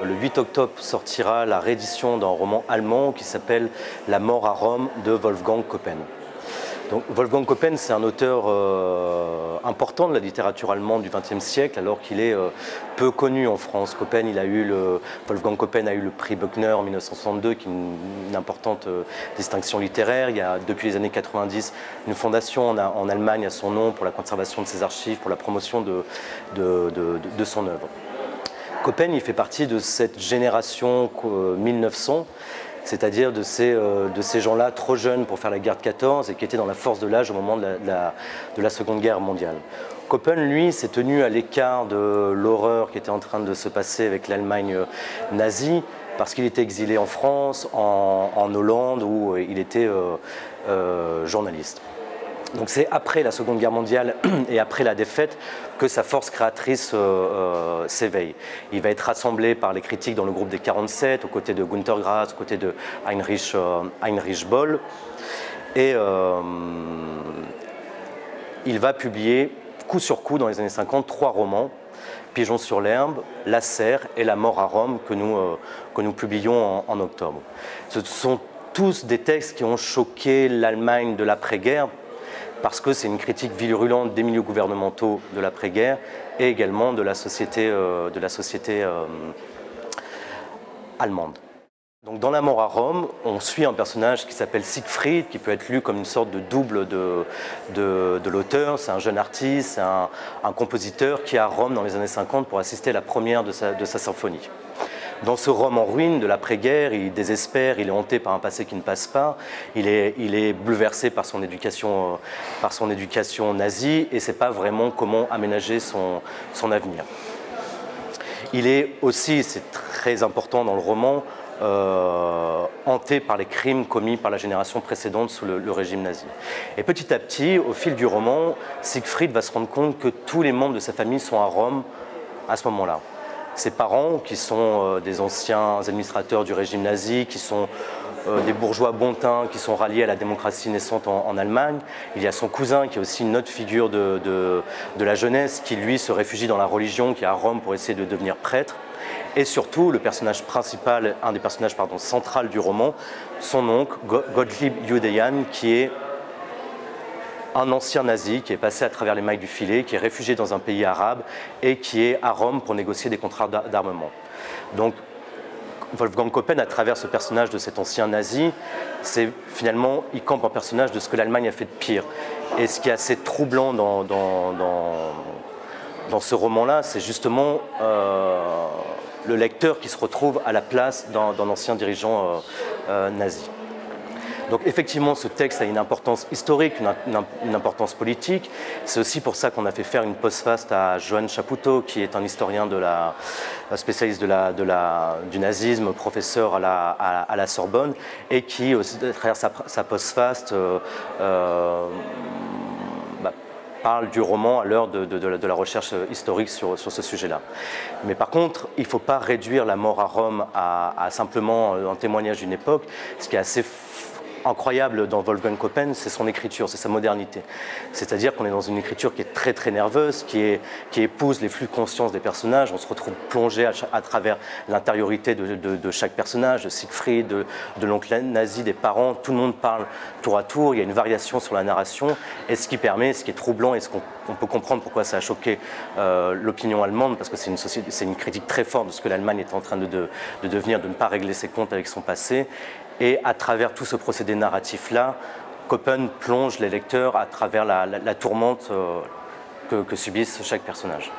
Le 8 octobre sortira la réédition d'un roman allemand qui s'appelle La mort à Rome de Wolfgang Koppen. Wolfgang Koppen, c'est un auteur euh, important de la littérature allemande du XXe siècle, alors qu'il est euh, peu connu en France. Koppen, Wolfgang Koppen a eu le prix Buckner en 1962, qui est une, importante euh, distinction littéraire. Il y a depuis les années 90 une fondation en, Allemagne à son nom pour la conservation de ses archives, pour la promotion de son œuvre. Koppen, il fait partie de cette génération 1900 c'est-à-dire de ces, euh, de ces gens-là trop jeunes pour faire la guerre de 14 et qui étaient dans la force de l'âge au moment de la, de la, Seconde Guerre mondiale. Koppen, lui, s'est tenu à l'écart de l'horreur qui était en train de se passer avec l'Allemagne euh, nazie, parce qu'il était exilé en France, en, Hollande, où euh, il était journaliste. Donc c'est après la Seconde Guerre mondiale et après la défaite que sa force créatrice euh, euh, s'éveille. Il va être rassemblé par les critiques dans le groupe des 47, aux côtés de Günter Grass, aux côtés de Heinrich, euh, Boll. Et il va publier coup sur coup dans les années 50 trois romans Pigeons sur l'herbe, La Serre et La mort à Rome que nous, que nous publions en octobre. Ce sont tous des textes qui ont choqué l'Allemagne de l'après-guerre parce que c'est une critique virulente des milieux gouvernementaux de l'après-guerre et également de la société, euh, euh, allemande. Donc dans La mort à Rome, on suit un personnage qui s'appelle Siegfried, qui peut être lu comme une sorte de double de, l'auteur. C'est un jeune artiste, c'est un, compositeur qui est à Rome dans les années 50 pour assister à la première de sa symphonie. Dans ce Rome en ruine de l'après-guerre, il désespère, il est hanté par un passé qui ne passe pas, il est, bouleversé par son éducation, euh, par son éducation nazie et ne sait pas vraiment comment aménager son, avenir. Il est aussi, c'est très important dans le roman, euh, hanté par les crimes commis par la génération précédente sous le, régime nazi. Et petit à petit, au fil du roman, Siegfried va se rendre compte que tous les membres de sa famille sont à Rome à ce moment-là ses parents, qui sont euh, des anciens administrateurs du régime nazi, qui sont euh, des bourgeois bontins qui sont ralliés à la démocratie naissante en, Allemagne. Il y a son cousin qui est aussi une autre figure de, de, la jeunesse qui lui se réfugie dans la religion, qui est à Rome pour essayer de devenir prêtre. Et surtout, le personnage principal, un des personnages pardon, central du roman, son oncle, Gottlieb Judejan, qui est un ancien nazi qui est passé à travers les mailles du filet, qui est réfugié dans un pays arabe et qui est à Rome pour négocier des contrats d'armement. Donc Wolfgang Koppen, à travers ce personnage de cet ancien nazi, c'est finalement, il campe un personnage de ce que l'Allemagne a fait de pire. Et ce qui est assez troublant dans, ce roman-là, c'est justement euh, le lecteur qui se retrouve à la place d'un ancien dirigeant euh, euh, nazi. Donc effectivement, ce texte a une importance historique, une, importance politique. C'est aussi pour ça qu'on a fait faire une postface à Johan Chapoutot, qui est un historien spécialiste du nazisme, professeur à la, Sorbonne, et qui, à travers sa, postface, euh, euh, bah, parle du roman à l'heure de, la recherche historique sur, ce sujet-là. Mais par contre, il ne faut pas réduire la mort à Rome à, à simplement un témoignage d'une époque, ce qui est assez incroyable dans Wolfgang Koppen, c'est son écriture, c'est sa modernité. C'est-à-dire qu'on est dans une écriture qui est très très nerveuse, qui, épouse les flux de conscience des personnages. On se retrouve plongé à, travers l'intériorité de, chaque personnage, de Siegfried, de, l'oncle nazi, des parents. Tout le monde parle tour à tour. Il y a une variation sur la narration, et ce qui permet, ce qui est troublant, et ce qu'on peut comprendre pourquoi ça a choqué euh, l'opinion allemande, parce que c'est une, critique très forte de ce que l'Allemagne est en train de devenir, de ne pas régler ses comptes avec son passé. Et à travers tout ce procédé narratif-là, Coppen plonge les lecteurs à travers la, tourmente euh, que subissent chaque personnage.